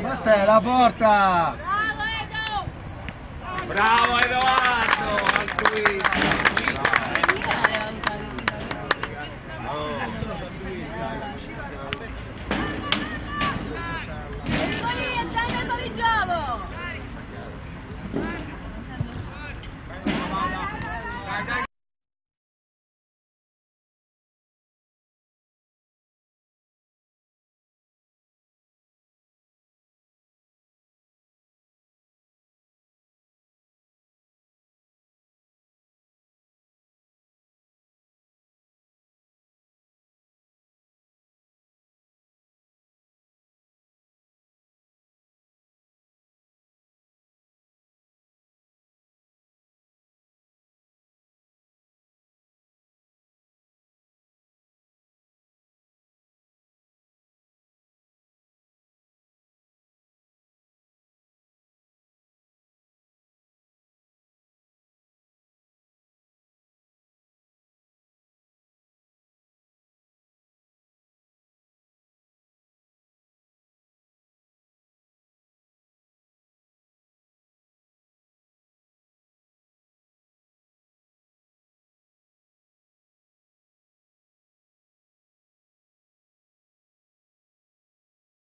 Questa è la porta! Bravo Edoardo.